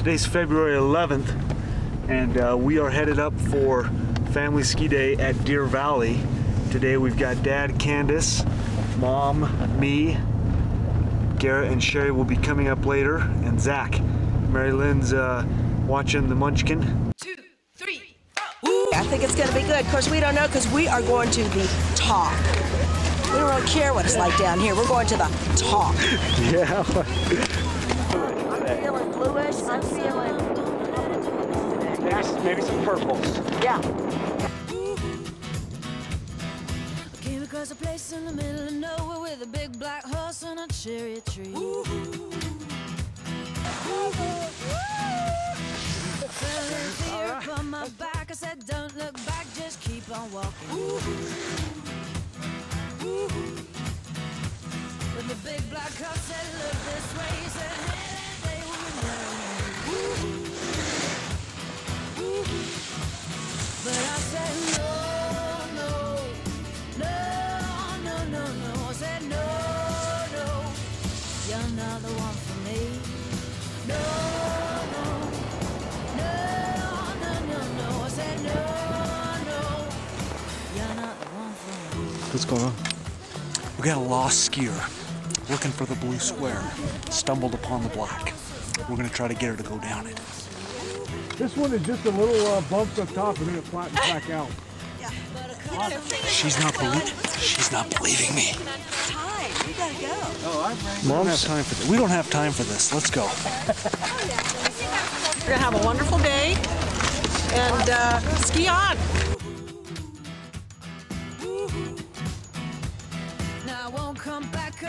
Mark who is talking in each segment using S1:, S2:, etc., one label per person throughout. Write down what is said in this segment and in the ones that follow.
S1: Today's February 11th, and uh, we are headed up for Family Ski Day at Deer Valley. Today we've got Dad, Candace, Mom, me, Garrett and Sherry will be coming up later, and Zach. Mary Lynn's uh, watching the Munchkin.
S2: two, three,
S3: I think it's going to be good. Of course, we don't know because we are going to the top. We don't really care what it's like down here. We're going to the top.
S1: Yeah.
S3: I'm feeling bluish. I'm feeling.
S1: maybe, maybe some purples.
S3: Yeah.
S2: Came across a place in the middle of nowhere with a big black horse and a cherry tree. Fell in fear upon my back. I said, Don't look back, just keep on walking. But the big black horse said, Look
S1: What's going on? We got a lost skier looking for the blue square. Stumbled upon the black. We're gonna try to get her to go down it.
S4: This one is just a little uh, bump up top and then it flattens back out.
S1: She's not believing. She's not believing me.
S3: Time. You gotta go.
S1: We don't have time for this. We don't have time for this. Let's go.
S3: We're gonna have a wonderful day and uh, ski on.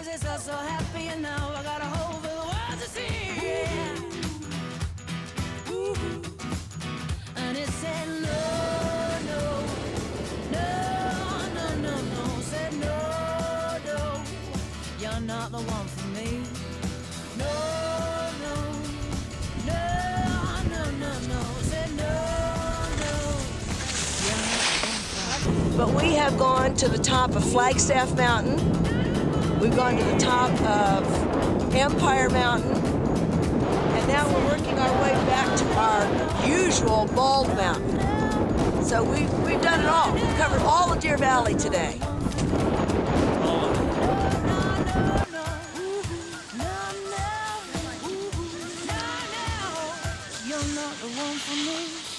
S2: So happy and now I got a for the world to see. Yeah. And it said no, no, no, no, no, no. Said no, no, you're not the one for me. No, no, no, no, no, no. Said no, no.
S3: But we have gone to the top of Flagstaff Mountain. We've gone to the top of Empire Mountain, and now we're working our way back to our usual Bald Mountain. So we've, we've done it all. We've covered all of Deer Valley today. You're not the one for me.